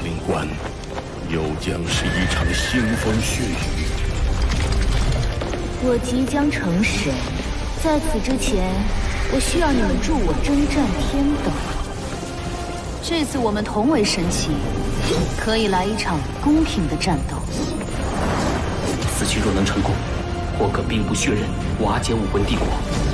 灵官又将是一场腥风血雨。我即将成神。在此之前我需要你们助我征战天斗这次我们同为神器可以来一场公平的战斗。此去若能成功我可兵不血刃瓦解武魂帝国。